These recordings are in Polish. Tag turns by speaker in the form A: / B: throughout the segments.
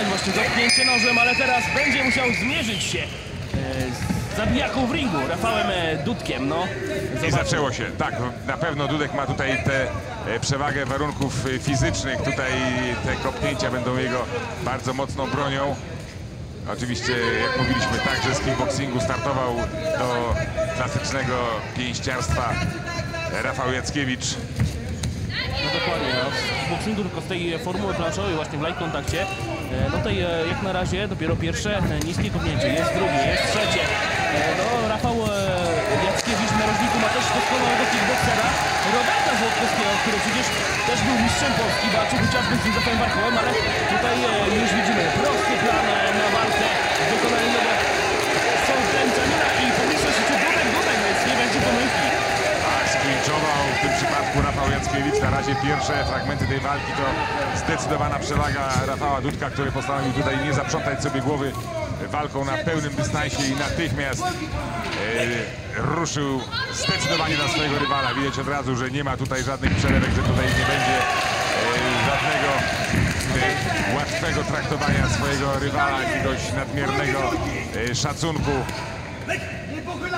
A: wykonać właśnie dotknięcie nożem, ale teraz będzie musiał zmierzyć się e, z zabijaką w ringu, Rafałem e, Dudkiem, no.
B: I
A: Zobaczmy.
B: zaczęło się. Tak, na pewno Dudek ma tutaj tę e, przewagę warunków fizycznych. Tutaj te kopnięcia będą jego bardzo mocną bronią. Oczywiście, jak mówiliśmy, także z kickboxingu startował do klasycznego pięściarstwa Rafał Jackiewicz.
A: No dokładnie, no, w boxingu tylko z tej formuły planszowej właśnie w light kontakcie, no tej e, jak na razie dopiero pierwsze e, niskie kopnięcie, jest drugie, jest trzecie. E, No Rafał e, Jackiewicz w narożniku ma też doskonałego kickboxera Roberta Złotkowskiego, który przecież też był mistrzem Polski, walczył chociażby z Józefem Warchołem, ale tutaj e, już widzimy prosty plan e, na walkę w wykonaniu są Bęczanina i pomyślę się, czy Dudek, Dudek, więc nie będzie pomyłki.
B: Tak, sklinczował w tym przypadku Rafał Na razie pierwsze fragmenty tej walki to zdecydowana przewaga Rafała Dudka, który postanowił tutaj nie zaprzątać sobie głowy walką na pełnym dystansie i natychmiast e, ruszył zdecydowanie na swojego rywala. Widać od razu, że nie ma tutaj żadnych przelewek, że tutaj nie będzie e, żadnego e, łatwego traktowania swojego rywala, jakiegoś nadmiernego e, szacunku.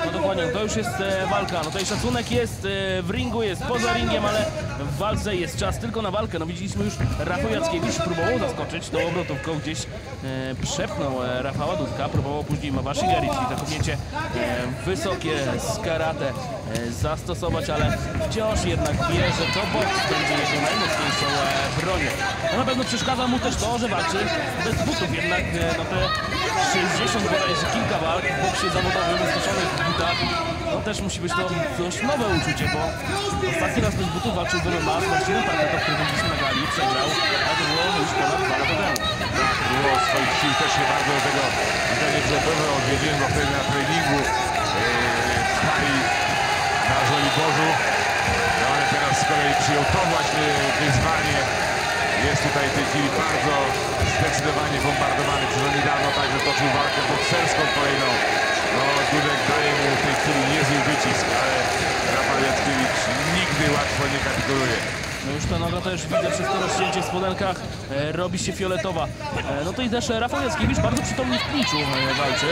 A: No dokładnie, to już jest e, walka. No tutaj szacunek jest e, w ringu, jest poza ringiem, ale w walce jest czas tylko na walkę. No widzieliśmy już Rafał Jackiewicz próbował zaskoczyć tą obrotówką, gdzieś e, przepnął Rafała Dudka, próbował później Mawashi Gari, czyli zakopnięcie e, wysokie z karate zastosować, ale wciąż jednak wie, że to boks będzie jego najmocniejszą bronią. No na pewno przeszkadza mu też to, że walczy bez butów, jednak no te 60 bodajże kilka walk w boksie zawodowym znoszonych w butach. No też musi być to dość nowe uczucie, bo ostatni raz bez butów walczył w MMA z Marcinem Targetą, który widzieliśmy na gali, przegrał, a to było już ponad dwa lata temu.
B: Tak, było swoich sił też się bardzo do tego zdanie przygotował. Odwiedziłem go wtedy na treningu yy, w hali na Żoliborzu. No ale teraz z kolei przyjął to właśnie wyzwanie. Jest tutaj w tej chwili bardzo zdecydowanie bombardowany. Przecież on niedawno także toczył walkę bokserską kolejną. No, Dudek daje mu w tej chwili niezły wycisk, ale Rafał Jackiewicz nigdy łatwo nie kapituluje.
A: No już ta noga też widzę przez to rozcięcie w spodenkach e, robi się fioletowa. E, no to i też Rafał Jackiewicz bardzo przytomnie w kliczu e, walczy.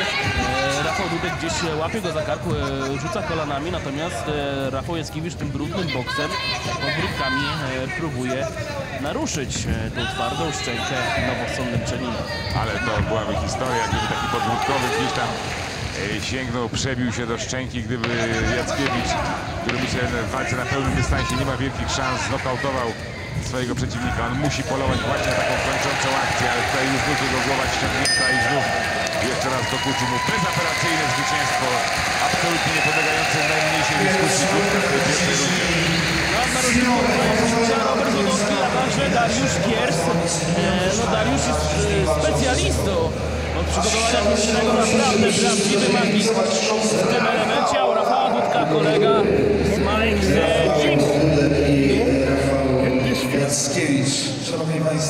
A: E, Rafał Dudek gdzieś łapie go za karku, e, rzuca kolanami, natomiast e, Rafał Jackiewicz tym brudnym boksem, podbródkami e, próbuje naruszyć e, tą twardą szczękę nowosądnym Czeninom.
B: Ale to byłaby historia, gdyby taki podwódkowy gdzieś tam sięgnął, przebił się do szczęki, gdyby Jackiewicz, który myślę w walce na pełnym dystansie nie ma wielkich szans, znokautował swojego przeciwnika. On musi polować właśnie taką kończącą akcję, ale tutaj już znów jego głowa ściągnięta i znów jeszcze raz dokuczył mu bezapelacyjne zwycięstwo, absolutnie nie podlegające najmniejszej dyskusji w
A: Dariusz Kiers. E, no Dariusz jest e, specjalistą od przygotowania fizycznego, naprawdę prawdziwy magik w tym elemencie, a u Rafała Dudka kolega z
C: państwo.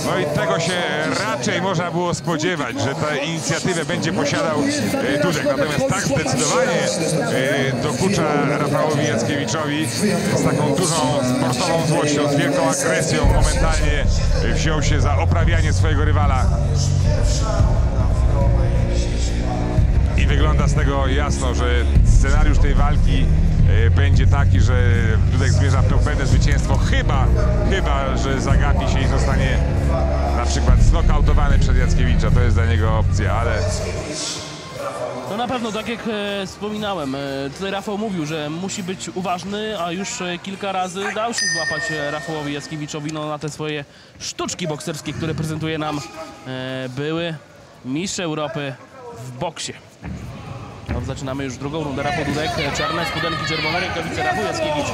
B: No i tego się raczej można było spodziewać, że tę inicjatywę będzie posiadał e, Dudek. Natomiast tak zdecydowanie e, dokucza Rafałowi Jackiewiczowi z taką dużą sportową złością, z wielką agresją momentalnie wziął się za oprawianie swojego rywala. Wygląda z tego jasno, że scenariusz tej walki e, będzie taki, że Dudek zmierza to pewne zwycięstwo, chyba, chyba, że zagapi się i zostanie na przykład znokautowany przez Jackiewicza. To jest dla niego opcja, ale
A: No na pewno, tak jak e, wspominałem, e, tutaj Rafał mówił, że musi być uważny, a już kilka razy dał się złapać Rafałowi Jackiewiczowi no, na te swoje sztuczki bokserskie, które prezentuje nam były mistrz Europy w boksie. No, zaczynamy już drugą rundę. Rafał Dudek, czarne spodenki, czerwone rękawice, Rafał Jackiewicz.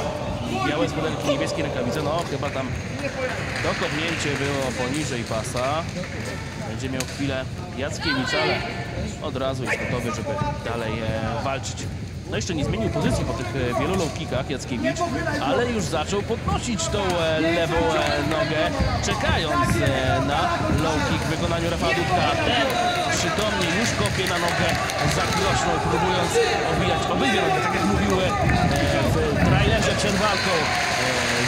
A: Białe spodenki, niebieskie rękawice. No chyba tam dokopnięcie było poniżej pasa. Będzie miał chwilę Jackiewicz, ale od razu jest gotowy, żeby dalej e, walczyć. No jeszcze nie zmienił pozycji po tych e, wielu low kickach Jackiewicz, ale już zaczął podnosić tą e, lewą e, nogę, czekając na low kick w wykonaniu Rafała Dudka. Ten przytomnie już kopie na nogę zakroczną, próbując obijać obydwie nogi, tak jak mówiły w trailerze przed walką,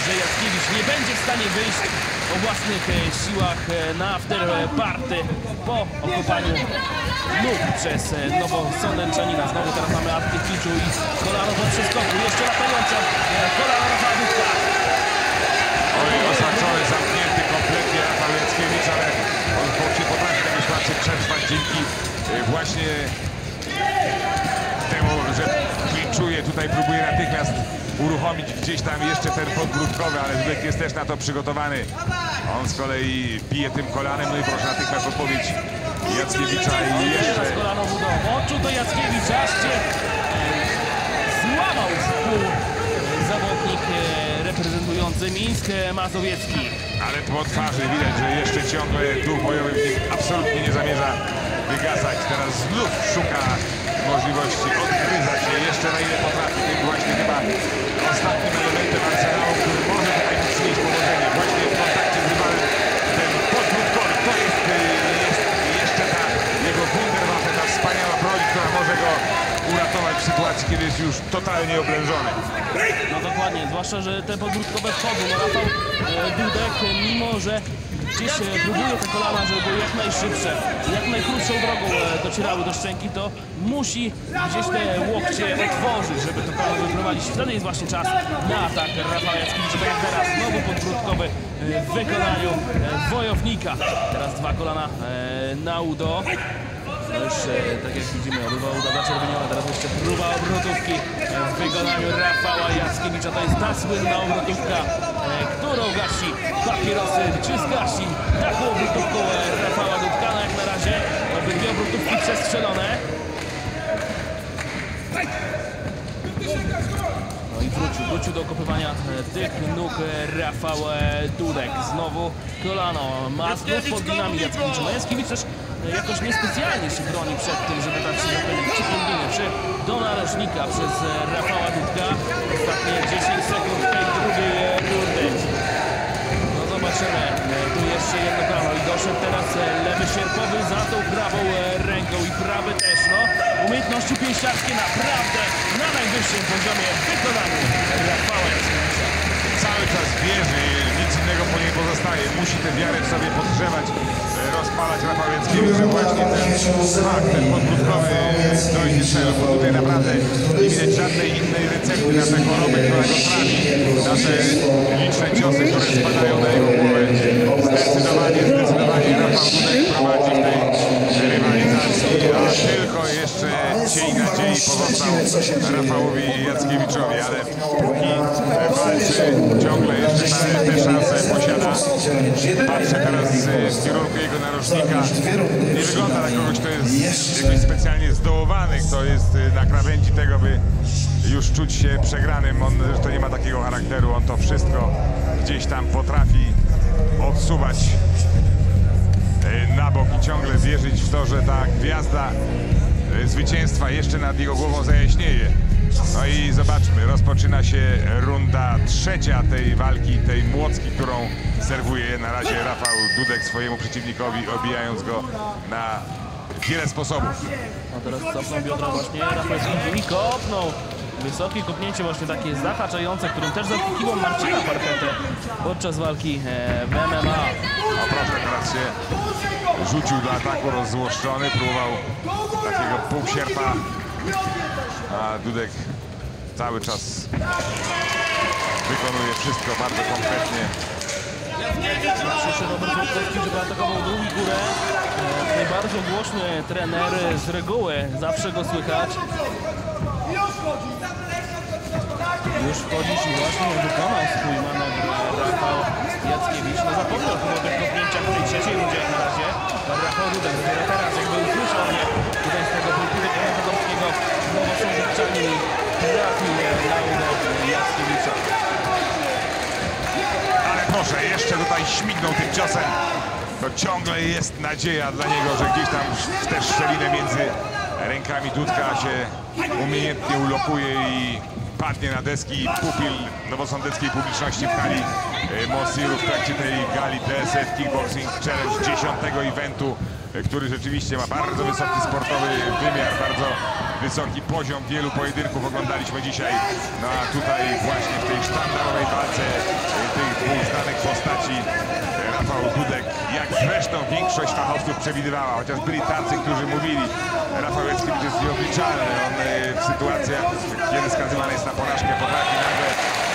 A: że Jackiewicz nie będzie w stanie wyjść o własnych e, siłach e, na afterparty po okopaniu nóg przez e, Nowosądęczanina. Znowu teraz mamy Arty Kiczu i kolano po przeskoku. Jeszcze latająca e, kolano Rafała Dudka.
B: Oj, osaczony, zamknięty kompletnie Rafał Jackiewicz, ale on potrafi temu sytuację przetrwać dzięki właśnie temu, że klinczuje. Tutaj próbuje natychmiast uruchomić gdzieś tam jeszcze ten podbródkowy, ale Dudek jest też na to przygotowany. On z kolei bije tym kolanem, no i proszę natychmiast odpowiedź Jackiewicza i jeszcze
A: kolano oczu do Jackiewicza. E, złamał w pół zawodnik e, reprezentujący Mińsk e, Mazowiecki.
B: Ale po twarzy widać, że jeszcze ciągle duch bojowy w nim absolutnie nie zamierza wygasać. Teraz znów szuka możliwości odgryza się jeszcze na ile potrafi. Właśnie chyba ostatnim elementem arsenału, który może przynieść powodzenie. Właśnie w kontakcie z rywalem ten podbródkowy. To jest, y, jest jeszcze ta jego wunderwaffe, ta wspaniała broń, która może go uratować w sytuacji, kiedy jest już totalnie oblężony.
A: No dokładnie, zwłaszcza, że te podbródkowe wchodzą. No Rafał e, Dudek, mimo że gdzieś e, próbuje te kolana, żeby jak najszybsze, jak najkrótszą drogą e, docierały do szczęki, to musi gdzieś te łokcie otworzyć, żeby to kolano wyprowadzić. Wtedy jest właśnie czas na atak Rafała Jackiewicza. Tak jak teraz, znowu podbródkowy e, w wykonaniu e, wojownika. Teraz dwa kolana na udo. No już, e, tak jak widzimy, próba uda zaczerwieniona, teraz jeszcze próba obrotówki w wykonaniu Rafała Jackiewicza. To jest ta słynna obrotówka, e, którą gasi papierosy. Czy zgasi taką obrotówką e, Rafała Dudka? No jak na razie obydwie obrotówki przestrzelone. No i wrócił, wrócił do okopywania tych nóg Rafał Dudek. Znowu kolano, ma znów pod Jackiewicza. No Jackiewicz też jakoś niespecjalnie się broni przed tym, żeby tak się zapewnić czy podwiny, czy do narożnika przez e, Rafała Dudka. Ostatnie 10 sekund tej drugiej e, rundy. No zobaczymy, tu jeszcze jedno kolano i doszedł teraz e, lewy sierpowy za tą prawą ręką i prawy też, no. Umiejętności pięściarskie naprawdę na najwyższym poziomie w wykonaniu.
B: Cały czas wierzy, nic innego po niej pozostaje. Musi tę wiarę w sobie podgrzewać, e, rozpalać Rafał Jackiewicz, że właśnie ten smak, ten podbródkowy dojdzie celu, bo tutaj naprawdę nie widać żadnej innej recepty na tę chorobę, która go trawi, na te liczne ciosy, które spadają na jego głowę. Zdecydowanie, zdecydowanie Rafał Dudek prowadzi w tej rywalizacji, a tylko jeszcze cień nadziei pozostał Rafałowi Jackiewiczowi, ale póki walczy, ciągle jeszcze te, te szanse posiada. Patrzę teraz w kierunku jego narożnika. Nie wygląda na kogoś, kto jest jakoś specjalnie zdołowany, kto jest e, na krawędzi tego, by już czuć się przegranym. On to nie ma takiego charakteru, on to wszystko gdzieś tam potrafi odsuwać e, na bok i ciągle wierzyć w to, że ta gwiazda e, zwycięstwa jeszcze nad jego głową zajaśnieje. No i zobaczmy, rozpoczyna się runda trzecia tej walki, tej młocki, którą serwuje na razie Rafał Dudek swojemu przeciwnikowi, obijając go na wiele sposobów.
A: No teraz cofnął biodra właśnie Rafał i kopnął. Wysokie kopnięcie właśnie takie zahaczające, którym też zapukiwał Marcina Parketę podczas walki e, w MMA.
B: O proszę, teraz się rzucił do ataku rozzłoszczony, próbował takiego półsierpa, a Dudek cały czas wykonuje wszystko bardzo konkretnie.
A: E, bardzo głośny trener z reguły, zawsze go słychać. Już wchodzisz i właśnie wykonał swój manewr Rafał Jackiewicz. No zapomniał chyba tych kopnięciach w tej trzeciej rundzie jak na razie. Rafał Rudek dopiero teraz jakby usłyszał mnie tutaj z tego punktu komentatorskiego Nowosądeczanin trafił na udo Jackiewicza.
B: Proszę, jeszcze tutaj śmignął ciosem. To ciągle jest nadzieja dla niego, że gdzieś tam w tę szczelinę między rękami Dudka się umiejętnie ulokuje i padnie na deski pupil nowosądeckiej publiczności w hali e, Mosiru w trakcie tej gali DSF Kickboxing Challenge 10 eventu, e, który rzeczywiście ma bardzo wysoki sportowy wymiar, bardzo wysoki poziom wielu pojedynków oglądaliśmy dzisiaj. No na tutaj właśnie w tej sztandarowej walce e, tych dwóch znanych postaci e, Rafał Dudek, jak zresztą większość fachowców przewidywała, chociaż byli tacy, którzy mówili Rafał Jackkiewicz jest nieobliczalny, on e, w sytuacjach, kiedy skazywany jest na porażkę, potrafi nagle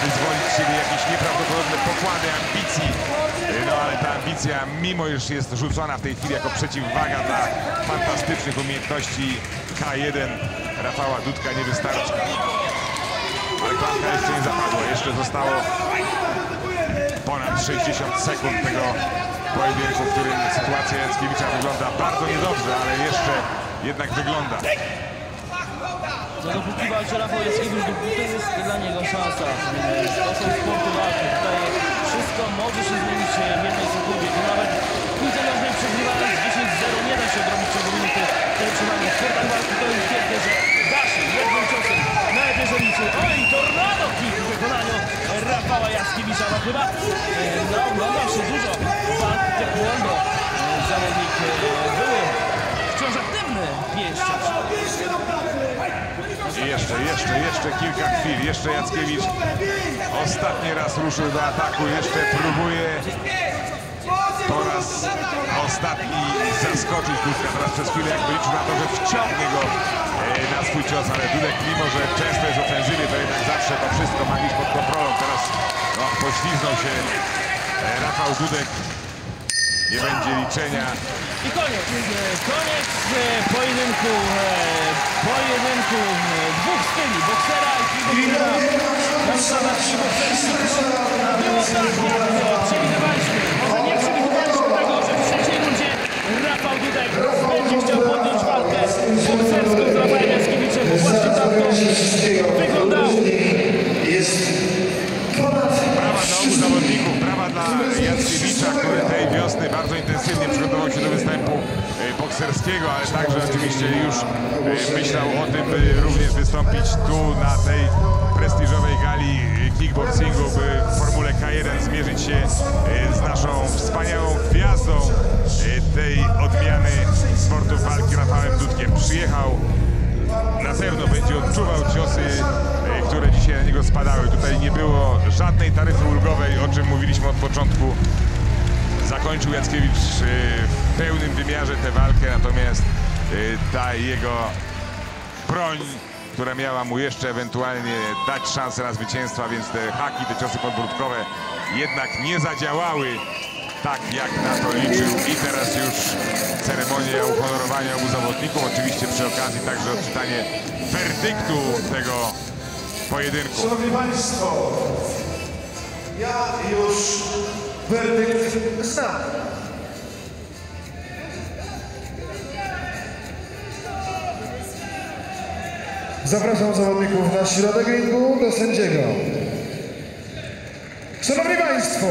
B: wyzwolić z siebie jakieś nieprawdopodobne pokłady ambicji no ale ta ambicja, mimo iż jest rzucona w tej chwili jako przeciwwaga dla fantastycznych umiejętności K1 Rafała Dudka nie wystarczy. Ale klamka jeszcze nie zapadła, jeszcze zostało ponad 60 sekund tego pojedynku, w którym sytuacja Jackiewicza wygląda bardzo niedobrze, ale jeszcze jednak wygląda.
A: No dopóki walczy Rafał Jackiewicz, to jest dla niego szansa. To są sporty walki. Tutaj wszystko może się zmienić w jednej sekundzie. To nawet piłce nożnej przegrywając 10-0 nie da się odrobić przed minuty tej przewagi. W sportach walki to jest piękne, że da się jednym ciosem, liczy. Oj, tornado kick w wykonaniu Rafała Jackiewicza. No chyba e, no, oglądał się dużo walk taekwondo. E, Zawodnik e, były wciąż aktywny pięściarz.
B: I jeszcze, jeszcze, jeszcze kilka chwil. Jeszcze Jackiewicz ostatni raz ruszył do ataku. Jeszcze próbuje po raz ostatni zaskoczyć Dudka. Teraz przez chwilę jakby liczył na to, że wciągnie go e, na swój cios, ale Dudek mimo, że często jest w ofensywie, to jednak zawsze to wszystko ma mieć pod kontrolą. Teraz no, pośliznął się e, Rafał Dudek. Nie będzie liczenia.
A: I koniec, koniec e, pojedynku, e, pojedynku e, dwóch styli, boksera i kickboksera. Konserwacji bokserskich. Było tak, jak przewidywaliśmy. Może nie przewidywaliśmy tego, że w trzeciej rundzie Rafał Dudek będzie chciał podjąć walkę bokserską z Rafałem Jaskiewiczem. bo Właśnie tak to wyglądało.
C: Jest ponad
B: Brawa dla obu zawodników, brawa dla Jackiewicza, który tej wiosny bardzo intensywnie przygotował się do występu e, także oczywiście już e, myślał o tym, by również wystąpić tu na tej prestiżowej gali kickboxingu, by w Formule K1 zmierzyć się e, z naszą wspaniałą gwiazdą e, tej odmiany sportu walki Rafałem Dudkiem. Przyjechał na pewno będzie odczuwał ciosy, które dzisiaj na niego spadały. Tutaj nie było żadnej taryfy ulgowej, o czym mówiliśmy od początku. Zakończył Jackiewicz w pełnym wymiarze tę walkę, natomiast ta jego broń, która miała mu jeszcze ewentualnie dać szansę na zwycięstwa, więc te haki, te ciosy podbródkowe jednak nie zadziałały tak, jak na to liczył. I teraz już ceremonia uhonorowania obu zawodników. Oczywiście przy okazji także odczytanie werdyktu tego pojedynku.
C: Szanowni Państwo, ja już werdykt znam. Zapraszam zawodników na środek ringu do sędziego. Szanowni Państwo,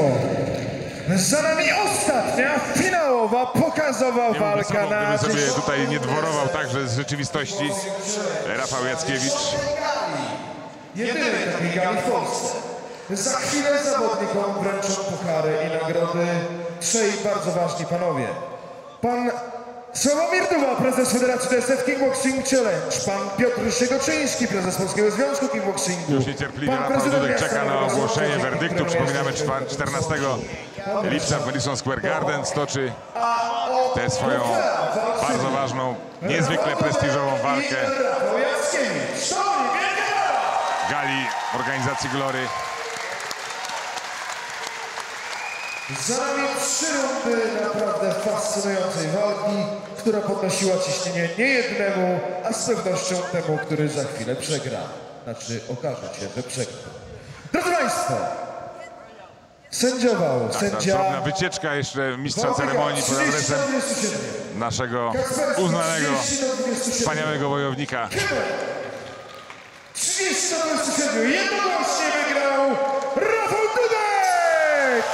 C: za nami ostatnia finałowa, pokazowa
B: Nie
C: walka
B: sobą,
C: na
B: gdyby sobie tutaj nie dworował także z rzeczywistości Rafał Jackiewicz.
C: jedynej takiej gali w Polsce. Za chwilę zawodnikom wręczą puchary i nagrody trzej bardzo ważni panowie. Pan Sławomir Duwa, prezes Federacji DSF Kickboxing Challenge. Pan Piotr Siegoczyński, prezes Polskiego Związku Kickboxingu.
B: Już niecierpliwie
C: Pan
B: Rafał Dudek czeka na ogłoszenie werdyktu. Przypominamy,
C: jest-
B: czwa- 14 lipca w Madison Square Garden stoczy tę swoją bardzo ważną, niezwykle prestiżową walkę gali organizacji Glory.
C: Za nami trzy rundy naprawdę fascynującej walki, która podnosiła ciśnienie nie jednemu, a z pewnością temu, który za chwilę przegra. Znaczy okaże się, że przegra. Drodzy Państwo, sędziował
B: tak,
C: sędzia...
B: Drobna wycieczka jeszcze mistrza
C: Wołyka,
B: ceremonii pod adresem naszego uznanego, wspaniałego wojownika.
C: 30 do 27 jednogłośnie wygrał Rafał Dudek!